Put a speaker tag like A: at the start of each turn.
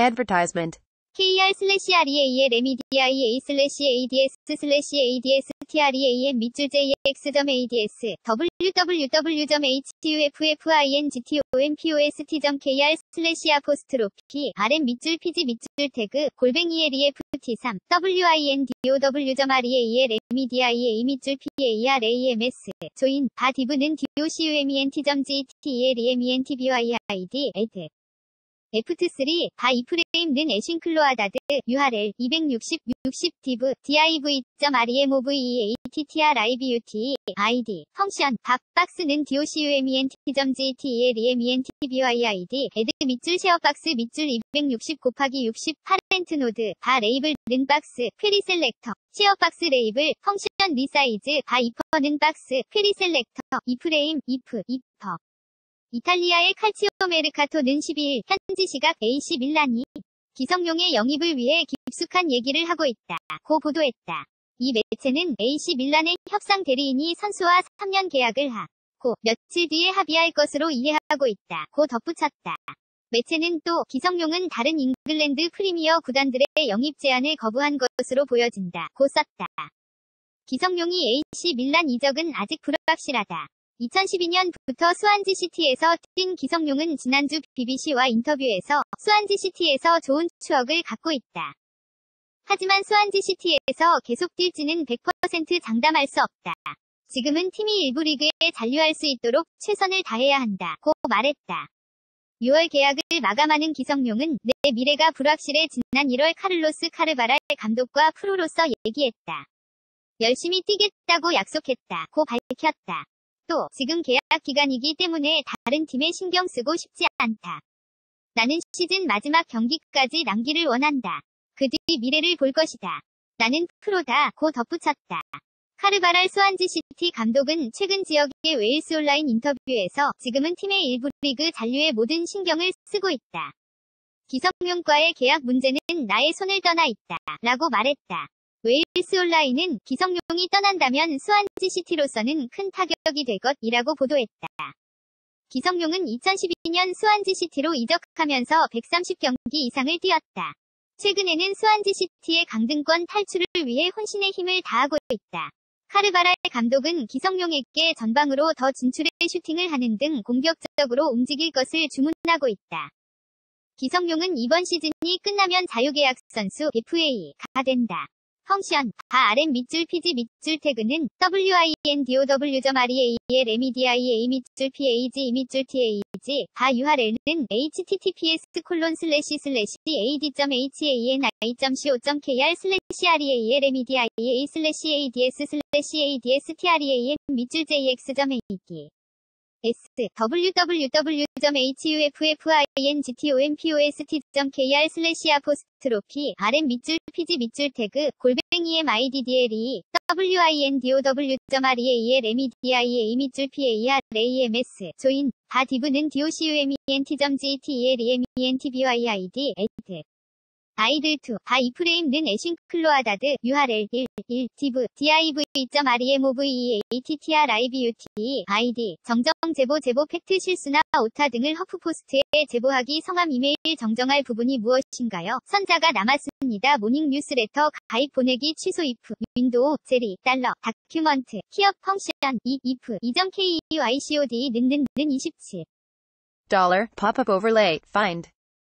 A: advertisement
B: KR-REA의 레미디아의 A-ADS-ADS-TREAM 밑줄 JX.ADS www.huffinggtompost.kr/p rm 밑줄 pg 밑줄 태그 골뱅이 LEFT3 window.rea의 레미디아의 A 밑줄 PARAMS 조인 바 디브는 documenti.getlementbyid FT3, 바 이프레임 는 에싱클로아다드, URL, 260, 60, div, div.remove.attr.ibut, id, 펑션, 박, 박스는 document.gt.ement.byid, add 밑줄 쉐어박스 밑줄 260 곱하기 60, 파렌트 노드, 바 레이블, 는 박스, 퀘리 셀렉터, 쉐어박스 레이블, 펑션 리사이즈, 바 이퍼는 박스, 퀘리 셀렉터, 이프레임, if, 이퍼. 이탈리아의 칼치오 메르카토는 12일 현지 시각 AC 밀란이 기성용의 영입을 위해 깊숙한 얘기를 하고 있다. 고 보도했다. 이 매체는 AC 밀란의 협상 대리인이 선수와 3년 계약을 하 고 며칠 뒤에 합의할 것으로 이해하고 있다. 고 덧붙였다. 매체는 또 기성용은 다른 잉글랜드 프리미어 구단들의 영입 제안을 거부한 것으로 보여진다. 고 썼다. 기성용이 AC 밀란 이적은 아직 불확실하다. 2012년부터 수완지 시티에서 뛴 기성용은 지난주 BBC와 인터뷰에서 수완지 시티에서 좋은 추억을 갖고 있다. 하지만 수완지 시티에서 계속 뛸지는 100% 장담할 수 없다. 지금은 팀이 일부 리그에 잔류할 수 있도록 최선을 다해야 한다. 고 말했다. 6월 계약을 마감하는 기성용은 내 미래가 불확실해 지난 1월 카를로스 카르바랄 감독과 프로로서 얘기했다. 열심히 뛰겠다고 약속했다. 고 밝혔다. 또 지금 계약 기간이기 때문에 다른 팀에 신경 쓰고 싶지 않다. 나는 시즌 마지막 경기까지 남기를 원한다. 그 뒤 미래를 볼 것이다. 나는 프로다. 고 덧붙였다. 카르바랄 스완지 시티 감독은 최근 지역의 웨일스 온라인 인터뷰에서 지금은 팀의 일부 리그 잔류에 모든 신경을 쓰고 있다. 기성용과의 계약 문제는 나의 손을 떠나 있다. 라고 말했다. 웨일스 온라인은 기성용이 떠난다면 수완지 시티로서는 큰 타격이 될 것이라고 보도했다. 기성용은 2012년 수완지 시티로 이적하면서 130경기 이상을 뛰었다. 최근에는 수완지 시티의 강등권 탈출을 위해 혼신의 힘을 다하고 있다. 카르바랄 감독은 기성용에게 전방으로 더 진출해 슈팅을 하는 등 공격적으로 움직일 것을 주문하고 있다. 기성용은 이번 시즌이 끝나면 자유계약 선수 FA가 된다. 펑션, 바 RM 밑줄 PG 밑줄 태그는 window.real media 밑줄 pag 밑줄 tag, 바 URL은 https 콜론 슬래시 슬래시 ad.hani.co.kr 슬래시 real media 슬래시 ads 슬래시 ads tram 밑줄 jx.ag s w w w h u f f i n g t o m p o s t k r 슬래시 아포스트로피 rm 밑줄 pg 밑줄 태그 골뱅이 middle window.real.media 밑줄 par ams 조인 바 디브는 document.gtelmentbyid 에이트 아이들 2, 바 이프레임는 에싱클로아다드, URL 1, 1, div, div.remove, attrbut, id, 정정 제보 제보 팩트 실수나 오타 등을 허프포스트에 제보하기 성함 이메일 정정할 부분이 무엇인가요? 선자가 남았습니다. 모닝 뉴스레터 가입 보내기 취소 if, 윈도우, 제리, 달러, 다큐먼트, 키업 펑션, 이, if, 이점 KEYCOD 는는는 27.
A: Dollar. Pop-up overlay. Find.